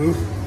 Oof.